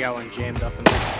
got one jammed up in there.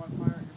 on fire.